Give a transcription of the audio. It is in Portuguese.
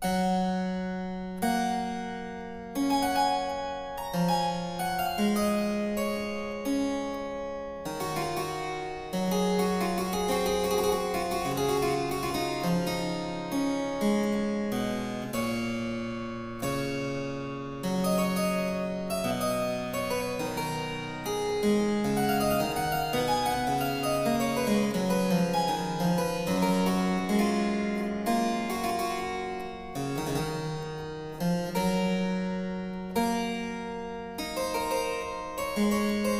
Música Música